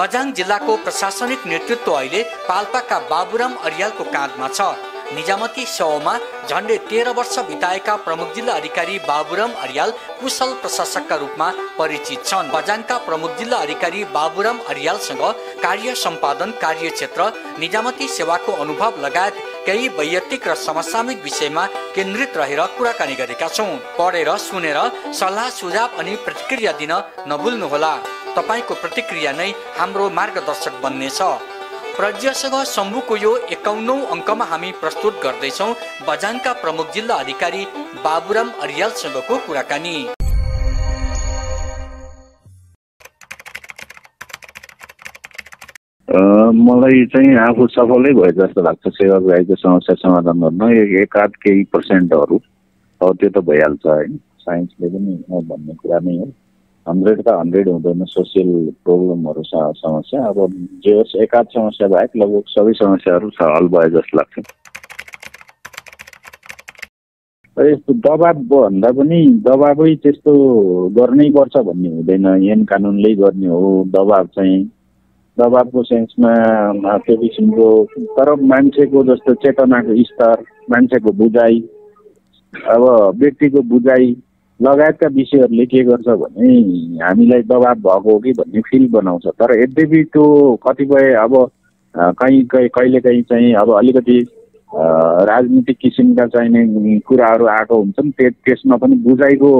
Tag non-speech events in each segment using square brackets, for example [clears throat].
बझाङ जिल्लाको प्रशासनिक नेतृत्व अहिले पाल्पाका बाबुराम अरियालको काँधमा छ। निजामती सेवामा झन्डै तेह्र वर्ष बिताएका प्रमुख जिल्ला अधिकारी बाबुराम अरियाल कुशल प्रशासकका रूपमा परिचित छन्। बजाङका प्रमुख जिल्ला अधिकारी बाबुराम अरियालसँग कार्य सम्पादन कार्यक्षेत्र निजामती सेवाको अनुभव लगायत केही वैयक्तिक र समसामयिक विषयमा केन्द्रित रहेर कुराकानी गरेका छौँ। पढेर सुनेर सल्लाह सुझाव अनि प्रतिक्रिया दिन नभुल्नुहोला। तपाईँको प्रतिक्रिया नै हाम्रो मार्गदर्शक बन्नेछ। प्रज्ञसँग शम्भुको यो एकाउन्नौ अङ्कमा हामी प्रस्तुत गर्दैछौँ बजाङका प्रमुख जिल्ला अधिकारी बाबुराम अरियालसँगको कुराकानी। मलाई चाहिँ आफू सफलै भयो जस्तो लाग्छ सेवाग्राहीको समस्या समाधान गर्न। एक आध केही पर्सेन्टहरू अब त्यो त भइहाल्छ होइन साइन्सले पनि भन्ने कुरा नै हो। हन्ड्रेड त हन्ड्रेड हुँदैन सोसियल प्रोब्लमहरू समस्या। अब जे होस् एकाध समस्या बाहेक लगभग सबै समस्याहरू छ हल भयो जस्तो लाग्छ। यस्तो दबाब भन्दा पनि दबाबै त्यस्तो गर्नै पर्छ भन्ने हुँदैन। ऐन कानुनले गर्ने हो दबाब चाहिँ। दबाबको सेन्समा त्यो किसिमको तर मान्छेको जस्तो चेतनाको स्तर मान्छेको बुझाइ अब व्यक्तिको बुझाइ लगायतका विषयहरूले के गर्छ भने हामीलाई दबाब भएको हो कि भन्ने फिल बनाउँछ। तर यद्यपि त्यो कतिपय अब कहीँ कहीँ कहिलेकाहीँ चाहिँ अब अलिकति राजनीतिक किसिमका चाहिने कुराहरू आएको हुन्छन् त्यसमा पनि बुझाइको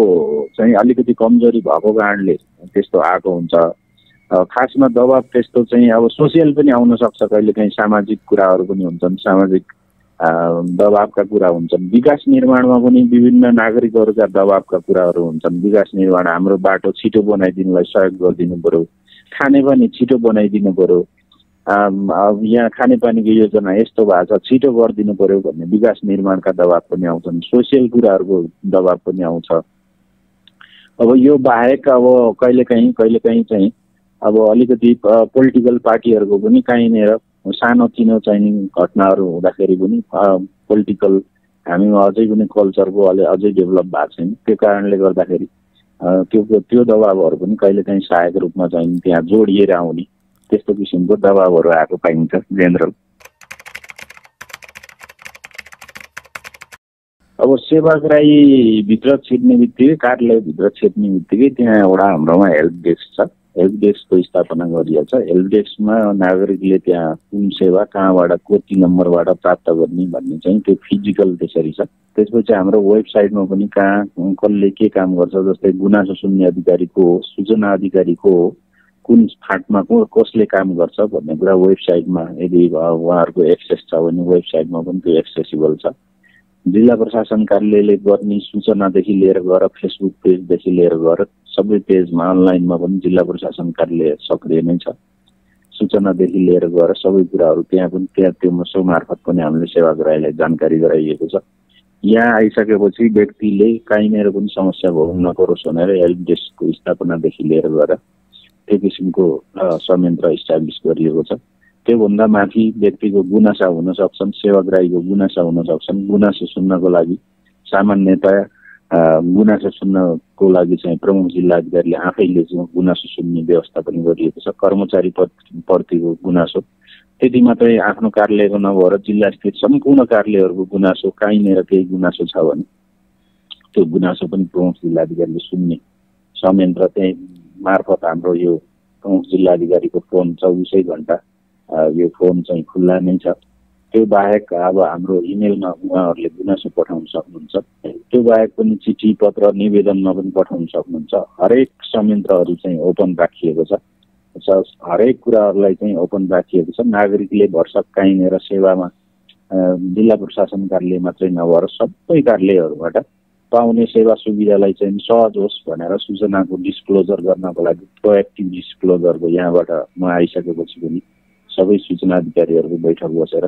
चाहिँ अलिकति कमजोरी भएको कारणले त्यस्तो आएको हुन्छ। खासमा दबाब त्यस्तो चाहिँ अब सोसियल पनि आउन सक्छ कहिलेकाहीँ सामाजिक कुराहरू पनि हुन्छन्। सामाजिक दबावका कुरा हुन्छन्। विकास निर्माणमा पनि विभिन्न नागरिकहरूका दबावका कुराहरू हुन्छन्। विकास निर्माण हाम्रो बाटो छिटो बनाइदिनुलाई सहयोग गरिदिनु पऱ्यो खाने पनि छिटो बनाइदिनु पऱ्यो यहाँ खानेपानीको योजना यस्तो भएको छ छिटो गरिदिनु पऱ्यो भन्ने विकास निर्माणका दबाब पनि आउँछन्। सोसियल कुराहरूको दबाब पनि आउँछ। अब यो बाहेक अब कहिलेकाहीँ कहिलेकाहीँ चाहिँ अब अलिकति पोलिटिकल पार्टीहरूको पनि कहीँनिर सानोतिनो चाहिने घटनाहरू हुँदाखेरि पनि पोलिटिकल हामीमा अझै पनि कल्चरको अलि अझै डेभलप भएको छैन। त्यो कारणले गर्दाखेरि त्यो त्यो दबाबहरू पनि कहिलेकाहीँ सहायक रूपमा चाहिँ त्यहाँ जोडिएर आउने त्यस्तो किसिमको दबाबहरू आएको पाइन्छ जेनरल। अब सेवाग्राहीभित्र छिर्ने बित्तिकै कार्यालयभित्र छिर्ने बित्तिकै त्यहाँ एउटा हाम्रोमा हेल्प डेस्क छ। हेल्प डेस्कको स्थापना गरिएको छ। हेल्प डेस्कमा नागरिकले त्यहाँ कुन सेवा कहाँबाट कति नम्बरबाट प्राप्त गर्ने भन्ने चाहिँ त्यो फिजिकल त्यसरी छ। त्यसपछि हाम्रो वेबसाइटमा पनि कहाँ कसले के काम गर्छ जस्तै गुनासो सुन्ने अधिकारीको सूचना अधिकारीको कुन फाँटमा को कसले काम गर्छ भन्ने कुरा वेबसाइटमा यदि उहाँहरूको एक्सेस छ भने वेबसाइटमा पनि त्यो एक्सेसिबल छ। जिल्ला प्रशासन कार्यालयले गर्ने सूचनादेखि लिएर गएर फेसबुक पेजदेखि लिएर गएर सबै पेजमा अनलाइनमा पनि जिल्ला प्रशासन कार्यालय सक्रिय नै छ। सूचनादेखि लिएर गएर सबै कुराहरू त्यहाँ पनि त्यहाँ त्यो सो मार्फत पनि हामीले सेवाग्राहीलाई जानकारी गराइएको छ। यहाँ आइसकेपछि व्यक्तिले कहीँनिर पनि समस्या भोग्नु नपरोस् भनेर हेल्प डेस्कको स्थापनादेखि लिएर गएर त्यो किसिमको संयन्त्र इस्टाब्लिस गरिएको छ। त्योभन्दा माथि व्यक्तिको गुनासा हुन सक्छन् सेवाग्राहीको गुनासा हुन सक्छन्। गुनासो सुन्नको लागि सामान्यतया गुनासो सुन्नको लागि चाहिँ प्रमुख जिल्ला अधिकारीले आफैले गुनासो सुन्ने व्यवस्था पनि गरिएको छ। कर्मचारी प्रतिको गुनासो। त्यति मात्रै आफ्नो कार्यालयको नभएर जिल्ला स्थित सम्पूर्ण कार्यालयहरूको गुनासो कहीँनिर केही गुनासो छ भने त्यो गुनासो पनि प्रमुख जिल्लाधिकारीले सुन्ने संयन्त्र त्यही मार्फत हाम्रो यो प्रमुख जिल्लाधिकारीको फोन चौबिसै घन्टा यो फोन चाहिँ खुल्ला नै छ। त्यो बाहेक अब हाम्रो इमेलमा उहाँहरूले गुनासो पठाउन सक्नुहुन्छ। त्यो बाहेक पनि चिठी पत्र निवेदनमा पनि पठाउन सक्नुहुन्छ। हरेक संयन्त्रहरू चाहिँ ओपन राखिएको छ। हरेक कुराहरूलाई चाहिँ ओपन राखिएको छ। नागरिकले भर्सक काहीँनिर सेवामा जिल्ला प्रशासन कार्यालय मात्रै नभएर सबै कार्यालयहरूबाट पाउने सेवा सुविधालाई चाहिँ सहज होस् भनेर सूचनाको डिस्क्लोजर गर्नको लागि प्रोएक्टिभ डिस्क्लोजरको यहाँबाट म आइसकेपछि पनि सबै सूचना अधिकारीहरूको बैठक बसेर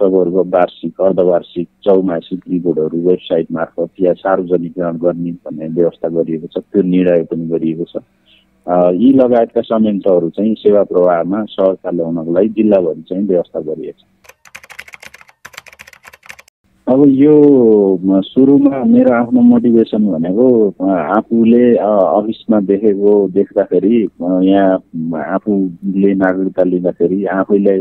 तपाईँहरूको वार्षिक अर्धवार्षिक चौमासिक रिपोर्टहरू वेबसाइट मार्फत या सार्वजनिकरण गर्ने भन्ने व्यवस्था गरिएको छ त्यो निर्णय पनि गरिएको छ। यी लगायतका संयन्त्रहरू चाहिँ सेवा प्रवाहमा सहजता ल्याउनको लागि जिल्लाभरि चाहिँ व्यवस्था गरिएको छ। अब यो सुरुमा मेरो आफ्नो मोटिभेसन भनेको आफूले अफिसमा देखेको देख्दाखेरि यहाँ आफूले नागरिकता लिँदाखेरि आफैले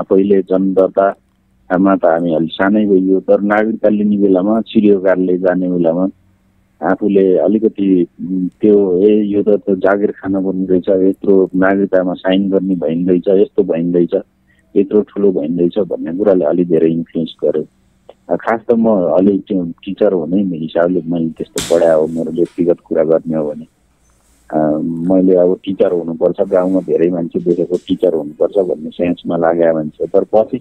आफैले जनदर्तामा त हामी अलिक सानै गइयो तर नागरिकता लिने बेलामा चिडियो कार्यालय जाने बेलामा आफूले अलिकति त्यो ए यो त जागिर खान पर्ने रहेछ यत्रो नागरिकतामा साइन गर्ने भइँदैछ यस्तो भइँदैछ यत्रो ठुलो भइँदैछ भन्ने कुराले अलिक धेरै इन्फ्लुएन्स गर्यो। खास त म अलिक टिचर हुने हिसाबले मैले त्यस्तो पढाए हो मेरो व्यक्तिगत कुरा गर्ने हो भने। मैले अब टिचर हुनुपर्छ गाउँमा धेरै मान्छे देखेको टिचर हुनुपर्छ भन्ने सेन्समा लागेको मान्छे। तर पछि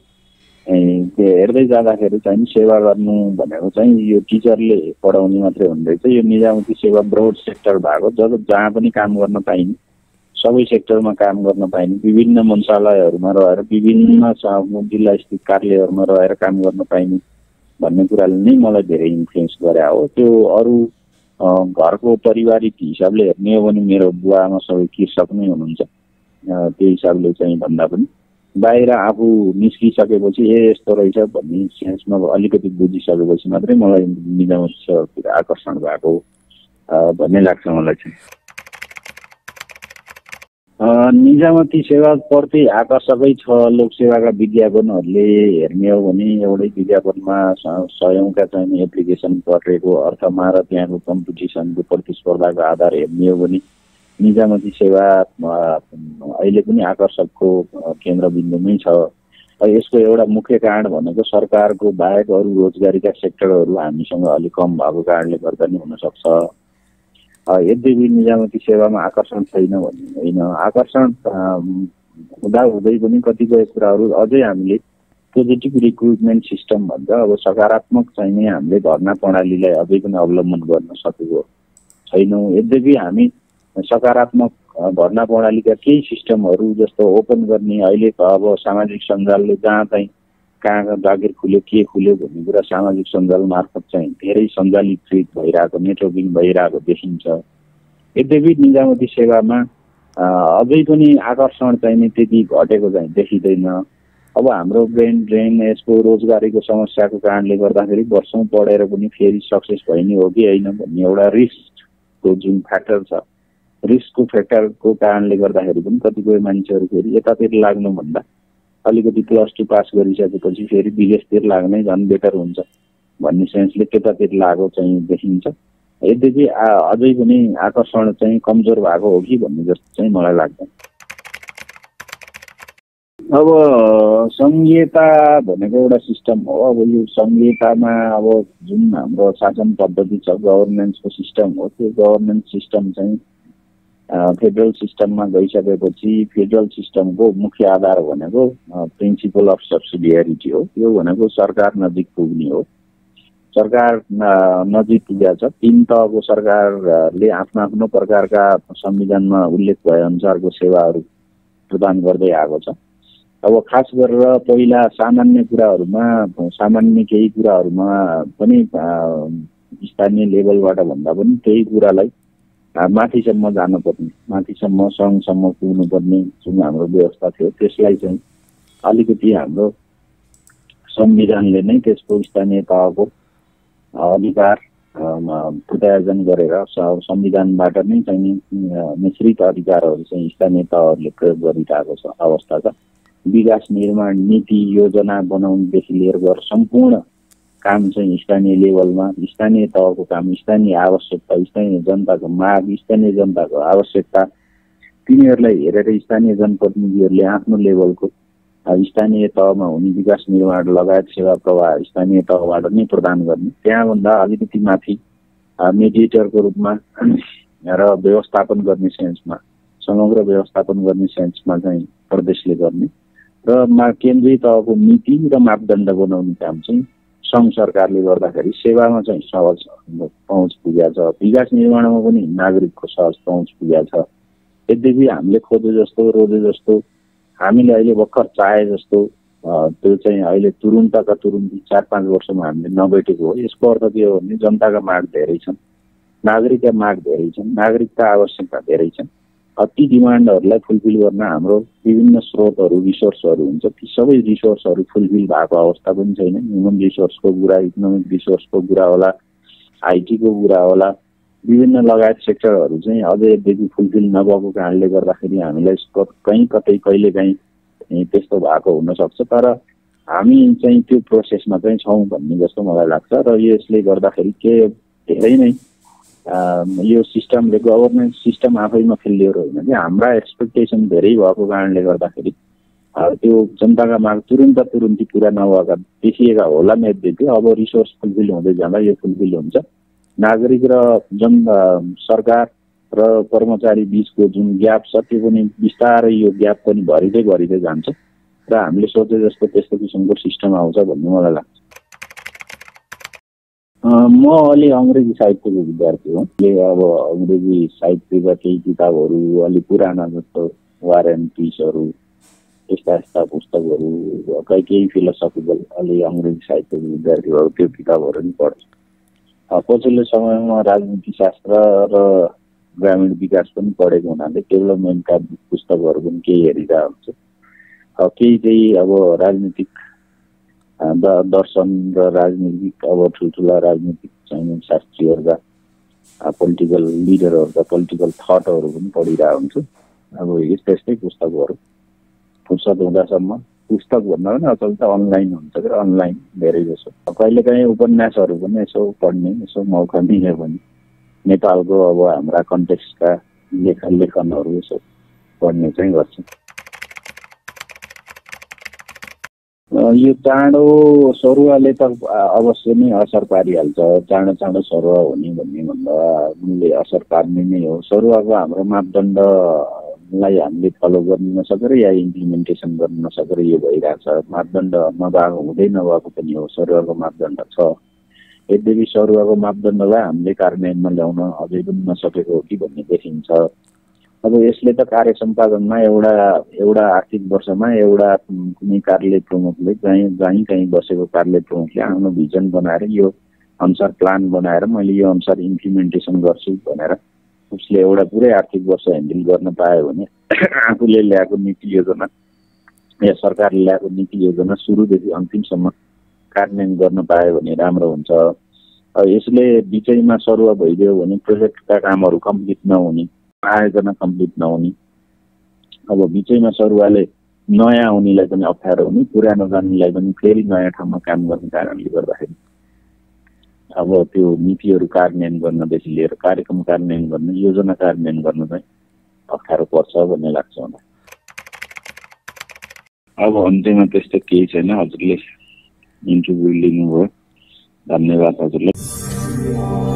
त्यो हेर्दै जाँदाखेरि चाहिँ सेवा गर्नु भनेको चाहिँ यो टिचरले पढाउने मात्रै हुँदैछ यो निजामती सेवा ब्रोड सेक्टर भएको जब जहाँ पनि काम गर्न पाइने सबै सेक्टरमा काम गर्न पाइने विभिन्न मन्त्रालयहरूमा रहेर विभिन्न जिल्ला स्थित कार्यालयहरूमा रहेर काम गर्न पाइने भन्ने कुराले नै मलाई धेरै इन्फ्लुएन्स गरे हो। त्यो अरू घरको पारिवारिक हिसाबले हेर्ने हो भने मेरो बुवा आमा सबै कृषक नै हुनुहुन्छ। त्यो हिसाबले चाहिँ भन्दा पनि बाहिर आफू निस्किसकेपछि ए यस्तो रहेछ भन्ने सेन्समा अलिकति बुझिसकेपछि मात्रै मलाई निजामती आकर्षण भएको भन्ने लाग्छ मलाई चाहिँ। निजामती सेवाप्रति आकर्षकै छ लोकसेवाका विज्ञापनहरूले हेर्ने हो भने एउटै विज्ञापनमा सयौँका चाहिँ एप्लिकेसन परेको अर्थमा र त्यहाँको कम्पिटिसनको प्रतिस्पर्धाको आधार हेर्ने हो भने निजामती सेवा अहिले पनि आकर्षकको केन्द्रबिन्दुमै छ। यसको एउटा मुख्य कारण भनेको सरकारको बाहेक अरू रोजगारीका सेक्टरहरू हामीसँग अलिक कम भएको कारणले गर्दा नै हुनसक्छ। यद्यपि निजामती सेवामा आकर्षण छैन भन्ने होइन आकर्षण हुँदा हुँदै पनि कतिपय कुराहरू अझै हामीले पोजिटिभ रिक्रुटमेन्ट सिस्टम भन्छ अब सकारात्मक चाहिने हामीले भर्ना प्रणालीलाई अझै पनि अवलम्बन गर्न सकेको छैनौँ। यद्यपि हामी सकारात्मक भर्ना प्रणालीका केही सिस्टमहरू जस्तो ओपन गर्ने अहिले अब सामाजिक सञ्जालले जहाँ चाहिँ कहाँ जागिर खुल्यो के खुल्यो भन्ने कुरा सामाजिक सञ्जाल मार्फत चाहिँ धेरै सञ्जालीकृत भइरहेको नेटवर्किङ भइरहेको देखिन्छ। यद्यपि निजामती सेवामा अझै पनि आकर्षण चाहिने त्यति घटेको चाहिँ देखिँदैन। अब हाम्रो ब्रेन ड्रेन यसको रोजगारीको समस्याको कारणले गर्दाखेरि वर्षौँ पढेर पनि फेरि सक्सेस भइने हो कि होइन भन्ने एउटा रिस्कको जुन फ्याक्टर छ। रिस्कको फ्याक्टरको कारणले गर्दाखेरि पनि कतिपय मान्छेहरू फेरि यतातिर लाग्नुभन्दा अलिकति प्लस टू पास गरिसकेपछि फेरि विदेशतिर लाग्नै झन् बेटर हुन्छ भन्ने सेन्सले त्यतातिर लागेको चाहिँ देखिन्छ। यद्यपि अझै पनि आकर्षण चाहिँ कमजोर भएको हो कि भन्ने जस्तो चाहिँ मलाई लाग्छ अब सङ्घीयता भनेको एउटा सिस्टम हो। अब यो सङ्घीयतामा अब जुन हाम्रो शासन पद्धति छ गभर्नेन्सको सिस्टम हो त्यो गभर्नेन्स सिस्टम चाहिँ फेडरल सिस्टममा गइसकेपछि फेडरल सिस्टमको मुख्य आधार भनेको प्रिन्सिपल अफ सब्सिडियरिटी हो। त्यो भनेको सरकार नजिक पुग्ने हो। सरकार नजिक पुगेको छ। तिन तहको सरकारले आफ्नो आफ्नो प्रकारका संविधानमा उल्लेख भए अनुसारको सेवाहरू प्रदान गर्दै आएको छ। अब खास गरेर पहिला सामान्य कुराहरूमा सामान्य केही कुराहरूमा पनि स्थानीय लेभलबाट भन्दा पनि त्यही कुरालाई माथिसम्म जानुपर्ने माथिसम्म सङ्घसम्म पुग्नुपर्ने जुन हाम्रो व्यवस्था थियो त्यसलाई चाहिँ अलिकति हाम्रो संविधानले नै त्यसको स्थानीय तहको अधिकार पुतायोजन गरेर संविधानबाट नै चाहिँ मिश्रित अधिकारहरू चाहिँ स्थानीय तहहरूले प्रयोग गरिरहेको छ अवस्था छ। विकास निर्माण नीति योजना बनाउनुदेखि लिएर गएर सम्पूर्ण काम चाहिँ स्थानीय लेभलमा स्थानीय तहको काम स्थानीय आवश्यकता स्थानीय जनताको माग स्थानीय जनताको आवश्यकता। तिनीहरूलाई हेरेर स्थानीय जनप्रतिनिधिहरूले आफ्नो लेभलको स्थानीय तहमा हुने विकास निर्माण लगायत सेवा प्रवाह स्थानीय तहबाट नै प्रदान गर्ने। त्यहाँभन्दा अलिकति माथि मेडिएटरको रूपमा [clears throat] र व्यवस्थापन गर्ने सेन्समा समग्र व्यवस्थापन गर्ने सेन्समा चाहिँ प्रदेशले गर्ने। र मा केन्द्रीय तहको नीति र मापदण्ड बनाउने काम चाहिँ सङ्घ सरकारले गर्दाखेरि सेवामा चाहिँ सहज पहुँच पुगेको छ। विकास निर्माणमा पनि नागरिकको सहज पहुँच पुगेको छ। यद्यपि हामीले खोजे जस्तो रोजे जस्तो हामीले अहिले भर्खर चाहे जस्तो त्यो चाहिँ अहिले तुरुन्तका तुरुन्त चार पाँच वर्षमा हामीले नभेटेको हो। यसको अर्थ के हो भने जनताका माग धेरै छन्। नागरिकका माग धेरै छन्। नागरिकका आवश्यकता धेरै छन्। ती डिमान्डहरूलाई फुलफिल गर्न हाम्रो विभिन्न स्रोतहरू रिसोर्सहरू हुन्छ। ती सबै रिसोर्सहरू फुलफिल भएको अवस्था पनि छैन। ह्युमन रिसोर्सको कुरा इकोनोमिक रिसोर्सको कुरा होला आइटीको कुरा होला विभिन्न लगायत सेक्टरहरू चाहिँ अझैदेखि फुलफिल नभएको कारणले गर्दाखेरि हामीलाई कहीँ कतै कहिले काहीँ त्यस्तो भएको हुनसक्छ। तर हामी चाहिँ त्यो प्रोसेसमा चाहिँ छौँ भन्ने जस्तो मलाई लाग्छ। र यसले गर्दाखेरि के धेरै नै यो सिस्टमले गभर्नेन्स सिस्टम आफैमा फेलियर होइन कि हाम्रा एक्सपेक्टेसन धेरै भएको कारणले गर्दाखेरि त्यो जनताका माग तुरुन्त तुरुन्ती पुरा नभएका देखिएका होला यद्यपि अब रिसोर्स फुलफिल हुँदै जाँदा यो फुलफिल हुन्छ। नागरिक र जन सरकार र कर्मचारी बिचको जुन ग्याप छ त्यो पनि बिस्तारै यो ग्याप पनि भरिँदै भरिँदै जान्छ। र हामीले सोचे जस्तो त्यस्तो किसिमको सिस्टम आउँछ भन्ने मलाई लाग्छ। म अलि अङ्ग्रेजी साहित्यको विद्यार्थी हो। अब अङ्ग्रेजी साहित्यका केही किताबहरू अलिक पुराना जस्तो वार एन्ड पिसहरू यस्ता यस्ता पुस्तकहरू कहीँ केही फिलोसफिकल अलि अङ्ग्रेजी साहित्यको विद्यार्थी भयो त्यो किताबहरू पनि पढ्छु पछिल्लो समयमा राजनीति शास्त्र र ग्रामीण विकास पनि पढेको हुनाले डेभलपमेन्टका पुस्तकहरू पनि केही हेरिरहेको हुन्छ केही चाहिँ अब राजनीतिक दर्शन र राजनीतिक अब ठुल्ठुला राजनीतिक चाहिँ शास्त्रीहरूका पोलिटिकल लिडरहरूका पोलिटिकल थटहरू पनि पढिरहेको हुन्छु। अब यस्तै यस्तै पुस्तकहरू। फुर्सद हुँदासम्म पुस्तक भन्दा पनि अचल त अनलाइन हुन्छ क्या अनलाइन धेरै जसो। कहिलेकाहीँ उपन्यासहरू पनि यसो पढ्ने यसो मौका दिने भने नेपालको अब हाम्रा कन्टेक्सका लेख लेखनहरू यसो पढ्ने चाहिँ गर्छु। यो चाँडो सरुवाले त अवश्य नै असर पारिहाल्छ। चाँडो चाँडो सरुवा हुने भन्ने भन्दा उनले असर पार्ने नै हो। सरुवाको हाम्रो मापदण्डलाई हामीले फलो गर्न नसकेर या इम्प्लिमेन्टेसन गर्न नसकेर यो भइरहेछ। मापदण्ड नभएको हुँदै नभएको पनि हो। सरुवाको मापदण्ड छ। यद्यपि सरुवाको मापदण्डलाई हामीले कार्यान्वयनमा ल्याउन अझै पनि नसकेको हो कि भन्ने देखिन्छ। अब यसले त कार्य सम्पादनमा एउटा एउटा आर्थिक वर्षमा एउटा कुनै कार्यालय प्रमुखले कहीँ जहीँ कहीँ बसेको कार्यालय प्रमुखले आफ्नो भिजन बनाएर यो अनुसार प्लान बनाएर मैले यो अनुसार इम्प्लिमेन्टेसन गर्छु भनेर उसले एउटा पुरै आर्थिक वर्ष ह्यान्डल गर्न पायो भने [clears throat] आफूले ल्याएको नीति योजना या सरकारले ल्याएको नीति योजना सुरुदेखि अन्तिमसम्म कार्यान्वयन गर्न पायो भने राम्रो हुन्छ। यसले बिचैमा सरुवा भइदियो भने प्रोजेक्टका कामहरू कम्प्लिट नहुने आयोजना कम्प्लिट नहुने। अब बिचैमा सरुवाले नयाँ आउनेलाई पनि अप्ठ्यारो हुने पुरानो जानेलाई पनि फेरि नयाँ ठाउँमा काम गर्ने कारणले गर्दाखेरि अब त्यो नीतिहरू कार्यान्वयन गर्नदेखि लिएर कार्यक्रम कार्यान्वयन गर्न योजना कार्यान्वयन गर्न चाहिँ अप्ठ्यारो पर्छ भन्ने लाग्छ मलाई। अब अन्त्यमा त्यस्तो केही छैन हजुरले इन्टरभ्यू लिनुभयो। धन्यवाद हजुरलाई